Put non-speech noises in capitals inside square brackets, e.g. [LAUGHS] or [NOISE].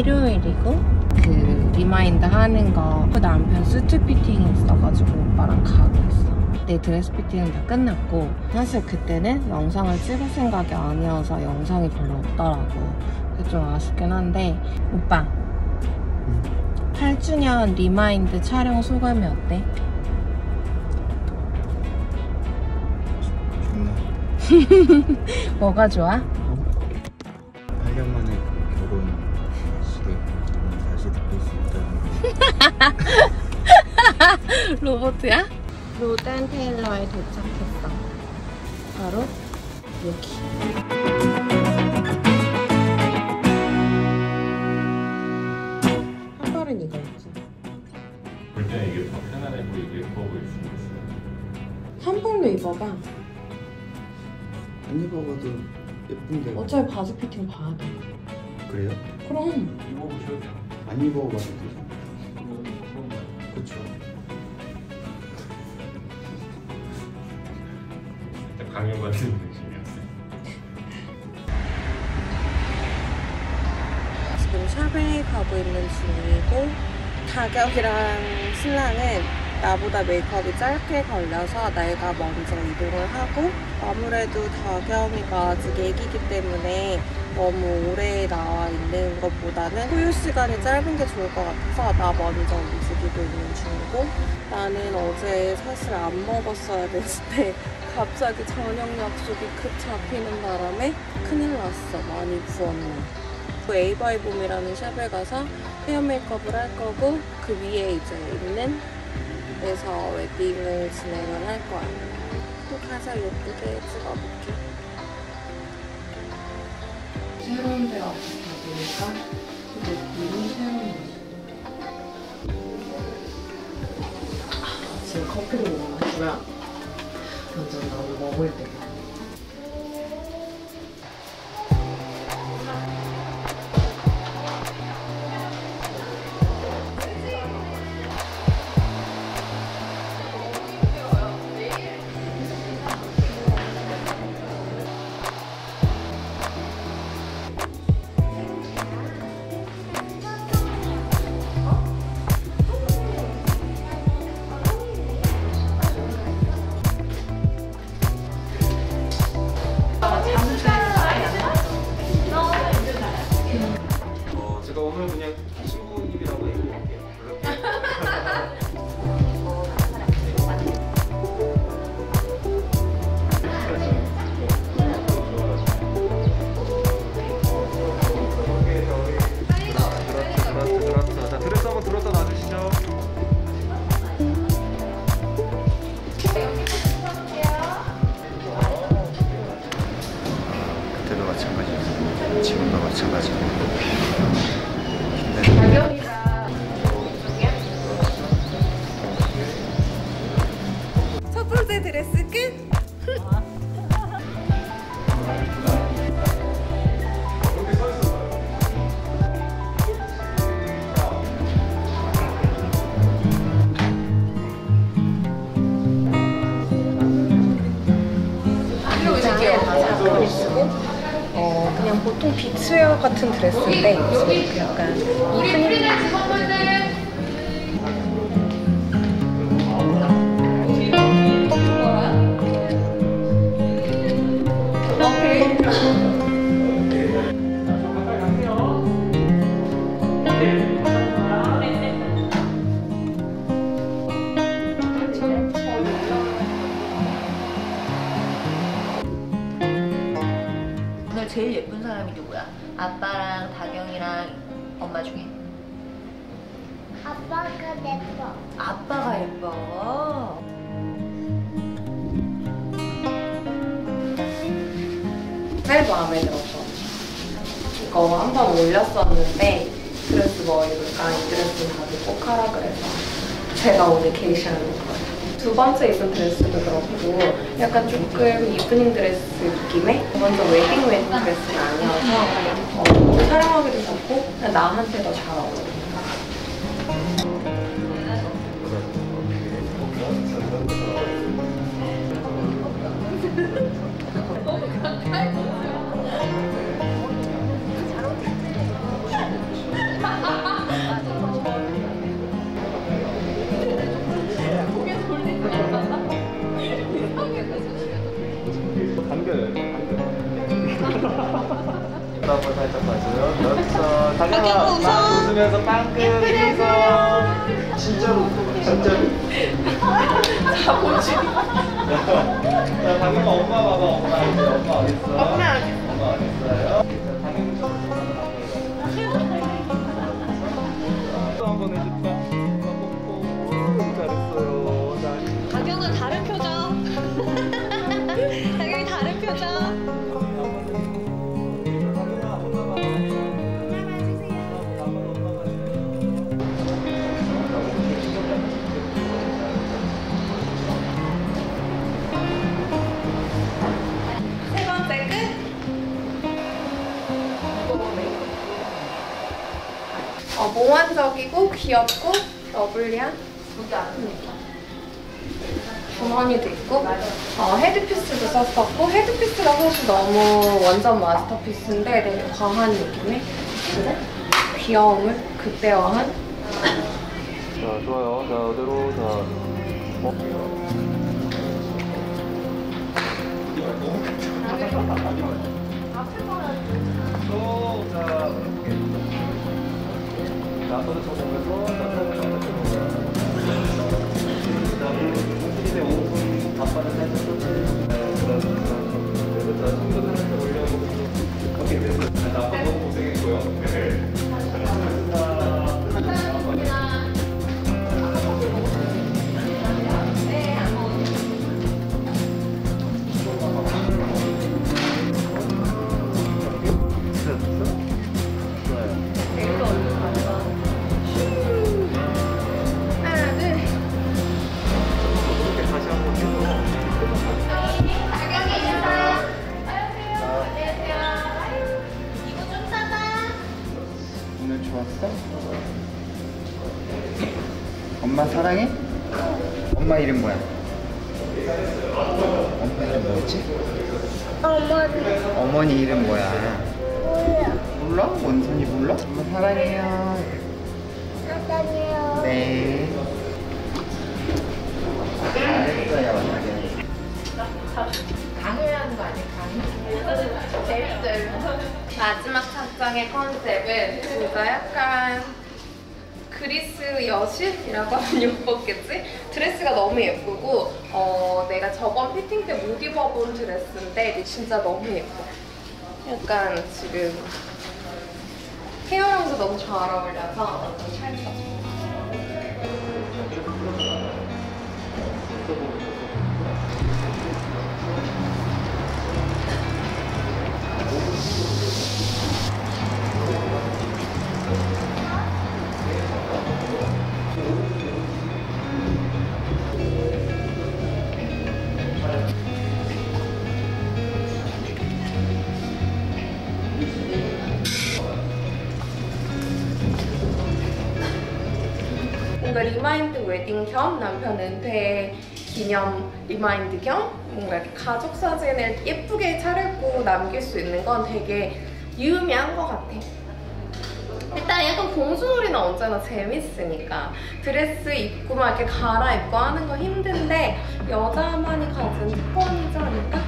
일요일이고 그 remind 하는 거 남편 suit fitting 있어가지고 오빠랑 가고 있어. 내 드레스 fitting은 다 끝났고 사실 그때는 영상을 찍을 생각이 아니어서 영상이 별로 없더라고. 그게 좀 아쉽긴 한데 오빠 8주년 remind 촬영 소감이 어때? [LAUGHS] 뭐가 좋아? [LAUGHS] 로봇이야? 로덴 테일러에 도착했어. 바로 여기. 한 벌은 이거였지. 볼 때는 이게 더 편안해 보이고 예뻐 보일 수 있어요. 한 벌로 입어봐. 안 입어봐도 예쁜데 어차피 바지 피팅 봐야 돼. 그래요? 그럼. 입어보셔도. 안 입어봐도 되죠 살짝 강요받는 느낌이었어요. 지금 샵에 가고 있는 중이고 다격이랑 신랑은 나보다 메이크업이 짧게 걸려서 내가 먼저 이동을 하고 아무래도 다경이가 아직 애기기 때문에 너무 오래 나와 있는 것보다는 소요 시간이 짧은 게 좋을 것 같아서 나 먼저 움직이고 있는 중이고 나는 어제 사실 안 먹었어야 되는데 [LAUGHS] 갑자기 저녁 약속이 급 잡히는 바람에 큰일 났어. 많이 부었네. 그 에이바이봄이라는 샵에 가서 헤어 메이크업을 할 거고 그 위에 이제 있는 데서 웨딩을 진행을 할 거야. 또 가서 예쁘게 찍어볼게. 새로운 데가 없다 보니까 느낌이 새로운 거. 지금 커피를 먹는 거야. 완전 나도 먹을 때. 마찬가지고 힘든 첫 번째 드레스 끝! 어, 그냥 보통 비트웨어 같은 드레스인데 그 약간 이브닝 제일 예쁜 사람이 누구야? 아빠랑 다경이랑 엄마 중에 아빠가 예뻐. 아빠가 예뻐. 제일 마음에 들었어. 이거 한 번 올렸었는데 드레스 뭐 입을까 이 드레스 다들 꼭 하라 그래서 제가 오늘 게이샤를 입을 거예요. 두 번째 입은 드레스도 그렇고 약간 조금 이브닝 드레스 느낌의 먼저 웨딩 웨딩 드레스는 아니어서 어, 촬영하기도 좋고 나한테 더 잘 어울려. 당겨요. 당겨봐. 빵 웃으면서 빵긋 웃어. 진짜로 진짜로 자, 당겨봐. [LAUGHS] 엄마 봐봐. 엄마 엄마 어디 있어? 엄마 엄마 어디 있어요? 어, 몽환적이고 귀엽고 lovely한 주머니도 있고 어, headpiece도 썼었고 headpiece가 사실 너무 완전 masterpiece인데 되게 과한 느낌의 귀여움을 극대화한 자, 좋아요. 자, 그대로 자. 어? 또, 자, 자, 손을 살짝 쳐보고요. 자, 손실의 5분 앞바닥 살짝 사랑해? 엄마 이름 뭐야? 엄마 이름 뭐였지? 어머니 어머니 이름 뭐야? 몰라? 원선이 몰라? 엄마 사랑해요 사랑해요 네 잘했어요 완전 강의라는 거 아니야 강의? 재밌어요 마지막 착장의 컨셉은 진짜 약간 그리스 여신이라고 하면 [LAUGHS] 예뻤겠지? 드레스가 너무 예쁘고 어, 내가 저번 피팅 때 못 입어본 드레스인데 진짜 너무 예뻐. 약간 지금 헤어랑도 너무 잘 어울려서. 완전 웨딩 겸 남편 은퇴 기념 remind 겸 뭔가 이렇게 가족 사진을 예쁘게 차려고 남길 수 있는 건 되게 유의미한 것 같아. 일단 약간 공주놀이는 언제나 재밌으니까 드레스 입고 막 이렇게 갈아입고 하는 건 힘든데 여자만이 가진 특권이지 않을까?